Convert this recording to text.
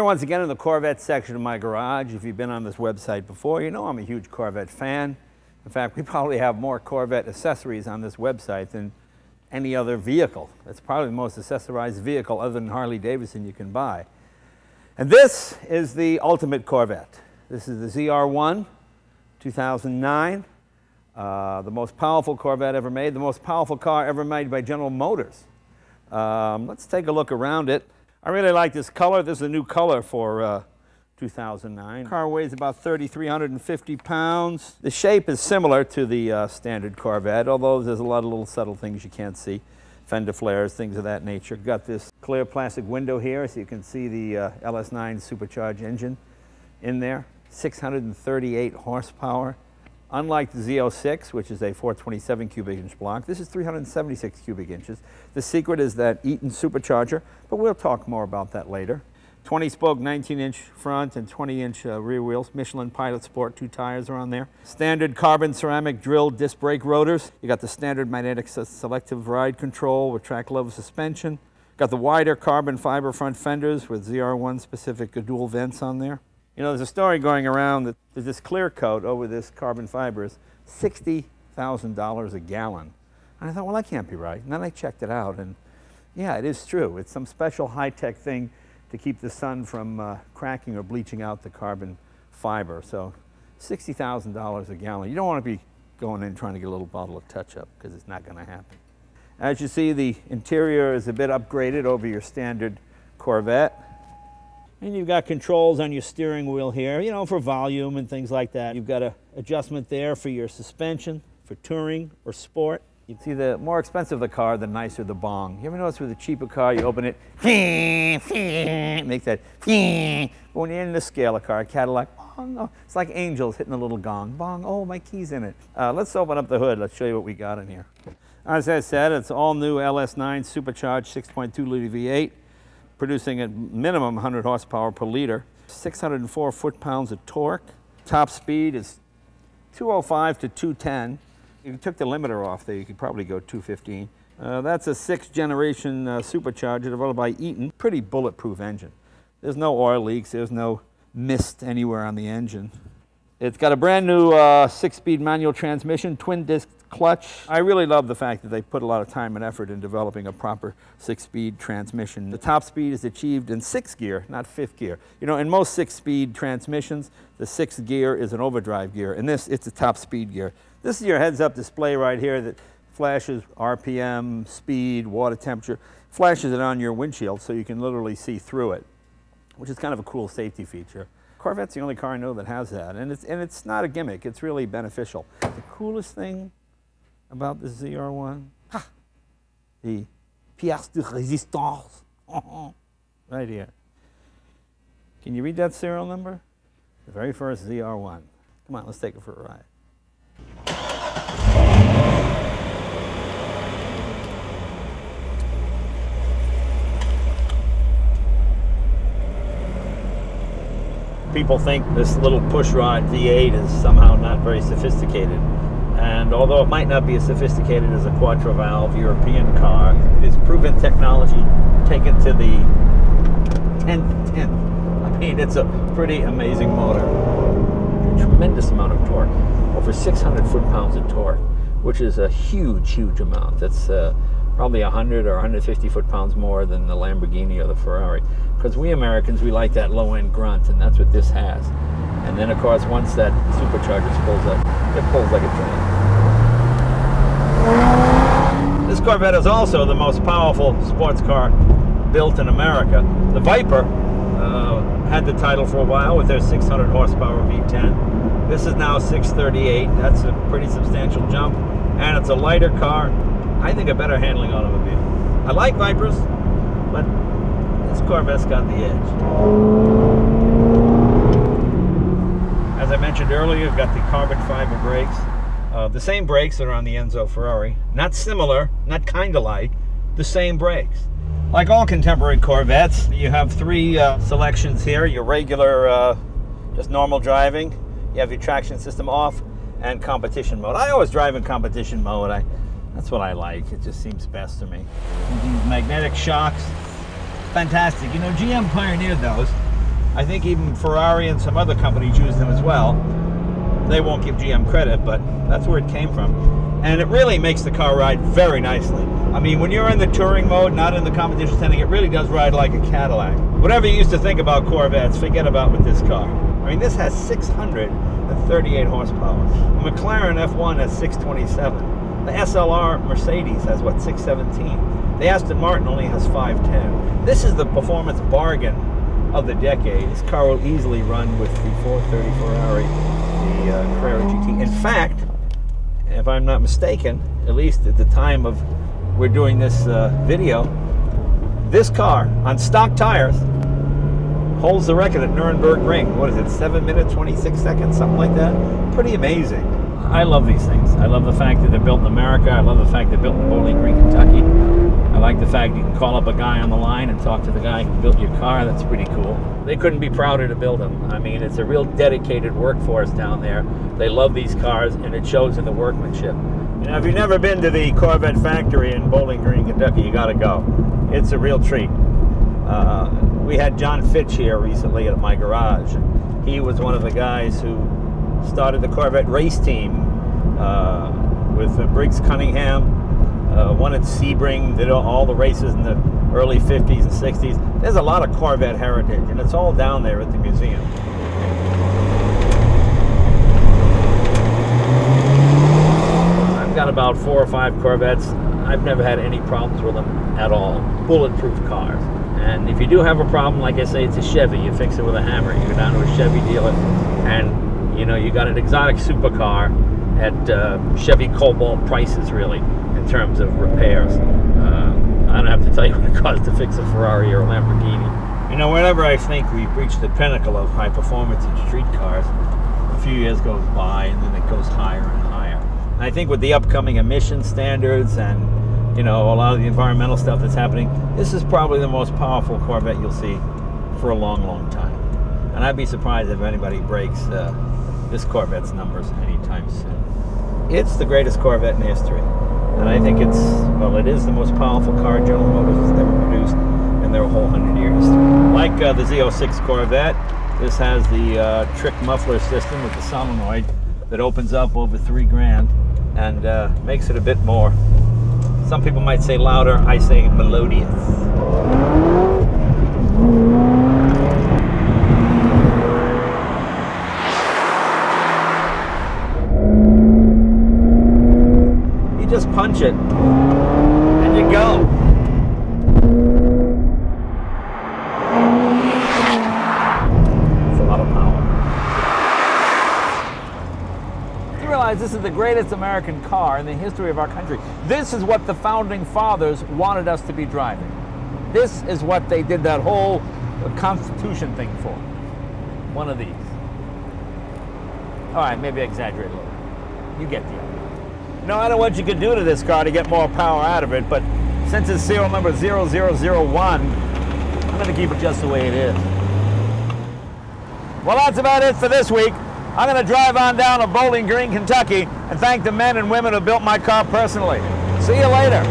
once again in the Corvette section of my garage. If you've been on this website before, you know I'm a huge Corvette fan. In fact, we probably have more Corvette accessories on this website than any other vehicle. It's probably the most accessorized vehicle other than Harley Davidson you can buy. And this is the ultimate Corvette. This is the ZR1 2009, uh, the most powerful Corvette ever made, the most powerful car ever made by General Motors. Um, let's take a look around it. I really like this color. This is a new color for uh, 2009. Car weighs about 3,350 pounds. The shape is similar to the uh, standard Corvette, although there's a lot of little subtle things you can't see. Fender flares, things of that nature. Got this clear plastic window here so you can see the uh, LS9 supercharged engine in there. 638 horsepower. Unlike the Z06, which is a 427 cubic inch block, this is 376 cubic inches. The secret is that Eaton supercharger, but we'll talk more about that later. 20 spoke 19 inch front and 20 inch uh, rear wheels. Michelin Pilot Sport, two tires are on there. Standard carbon ceramic drilled disc brake rotors. You got the standard magnetic selective ride control with track level suspension. Got the wider carbon fiber front fenders with ZR1 specific dual vents on there. You know, there's a story going around that there's this clear coat over this carbon fiber is $60,000 a gallon. And I thought, well, that can't be right. And then I checked it out, and yeah, it is true. It's some special high-tech thing to keep the sun from uh, cracking or bleaching out the carbon fiber. So $60,000 a gallon. You don't want to be going in trying to get a little bottle of touch-up because it's not going to happen. As you see, the interior is a bit upgraded over your standard Corvette. And you've got controls on your steering wheel here, you know, for volume and things like that. You've got an adjustment there for your suspension, for touring or sport. You see, the more expensive the car, the nicer the bong. You ever notice with a cheaper car, you open it, makes that, but when you're in the scale of car, Cadillac, bong, oh, it's like angels hitting a little gong. Bong, oh, my key's in it. Uh, let's open up the hood. Let's show you what we got in here. As I said, it's all new LS9 supercharged 6.2 liter V8, producing at minimum 100 horsepower per liter, 604 foot-pounds of torque. Top speed is 205 to 210. If you took the limiter off there, you could probably go 215. Uh, that's a sixth generation uh, supercharger developed by Eaton. Pretty bulletproof engine. There's no oil leaks, there's no mist anywhere on the engine. It's got a brand new uh, six-speed manual transmission, twin disc clutch. I really love the fact that they put a lot of time and effort in developing a proper six-speed transmission. The top speed is achieved in sixth gear, not fifth gear. You know, in most six-speed transmissions, the sixth gear is an overdrive gear. In this, it's a top speed gear. This is your heads-up display right here that flashes RPM, speed, water temperature, flashes it on your windshield so you can literally see through it, which is kind of a cool safety feature. Corvette's the only car I know that has that, and it's, and it's not a gimmick, it's really beneficial. The coolest thing about the ZR1? Ha! The pièce de résistance. right here. Can you read that serial number? The very first ZR1. Come on, let's take it for a ride. People think this little pushrod V8 is somehow not very sophisticated. And although it might not be as sophisticated as a quattro valve European car, it is proven technology taken to the 10th, 10th. I mean, it's a pretty amazing motor. Tremendous amount of torque, over 600 foot-pounds of torque, which is a huge, huge amount. That's uh, probably 100 or 150 foot-pounds more than the Lamborghini or the Ferrari. Because we Americans, we like that low-end grunt, and that's what this has. And then, of course, once that supercharger pulls up, it pulls like a train. This Corvette is also the most powerful sports car built in America. The Viper uh, had the title for a while with their 600 horsepower V10. This is now 638. That's a pretty substantial jump. And it's a lighter car. I think a better handling automobile. I like Vipers, but this Corvette's got the edge. As I mentioned earlier, you've got the carbon fiber brakes. Uh, the same brakes that are on the Enzo Ferrari. Not similar, not kind of like, the same brakes. Like all contemporary Corvettes, you have three uh, selections here. Your regular, uh, just normal driving. You have your traction system off and competition mode. I always drive in competition mode. I, that's what I like. It just seems best to me. these magnetic shocks, fantastic. You know, GM pioneered those I think even Ferrari and some other companies use them as well. They won't give GM credit, but that's where it came from. And it really makes the car ride very nicely. I mean, when you're in the touring mode, not in the competition setting, it really does ride like a Cadillac. Whatever you used to think about Corvettes, forget about with this car. I mean, this has 638 horsepower. The McLaren F1 has 627. The SLR Mercedes has, what, 617. The Aston Martin only has 510. This is the performance bargain of the decade. This car will easily run with the 430 Ferrari, the uh, Carrera GT. In fact, if I'm not mistaken, at least at the time of we're doing this uh, video, this car on stock tires holds the record at Nürburgring. What is it, 7 minutes, 26 seconds, something like that? Pretty amazing. I love these things. I love the fact that they're built in America. I love the fact they're built in Bowling Green, Kentucky. I like the fact you can call up a guy on the line and talk to the guy who built your car. That's pretty cool. They couldn't be prouder to build them. I mean, it's a real dedicated workforce down there. They love these cars, and it shows in the workmanship. Now, if you've never been to the Corvette factory in Bowling Green, Kentucky, you got to go. It's a real treat. Uh, we had John Fitch here recently at my garage. He was one of the guys who started the Corvette race team uh, with uh, Briggs Cunningham, uh, won at Sebring, did all the races in the early 50s and 60s. There's a lot of Corvette heritage, and it's all down there at the museum. I've got about four or five Corvettes. I've never had any problems with them at all. Bulletproof cars. And if you do have a problem, like I say, it's a Chevy. You fix it with a hammer. You go down to a Chevy dealer, and you know you got an exotic supercar at uh, Chevy Cobalt prices, really, in terms of repairs. Uh, I don't have to tell you what it costs to fix a Ferrari or a Lamborghini. You know, whenever I think we've reached the pinnacle of high performance in street cars, a few years goes by and then it goes higher and higher. And I think with the upcoming emission standards and you know a lot of the environmental stuff that's happening, this is probably the most powerful Corvette you'll see for a long, long time. And I'd be surprised if anybody breaks uh, this Corvette's numbers anytime soon. It's the greatest Corvette in history. And I think it's, well, it is the most powerful car General Motors has ever produced in their whole 100 years. Like uh, the Z06 Corvette, this has the uh, trick muffler system with the solenoid that opens up over three grand and uh, makes it a bit more, some people might say louder, I say melodious. You just punch it and you go. It's a lot of power. You this is the greatest American car in the history of our country. This is what the founding fathers wanted us to be driving. This is what they did that whole Constitution thing for. One of these. All right, maybe I exaggerate a little. You get the idea. No matter what you could do to this car to get more power out of it, but since it's serial number 0001, I'm going to keep it just the way it is. Well, that's about it for this week. I'm going to drive on down to Bowling Green, Kentucky, and thank the men and women who built my car personally. See you later.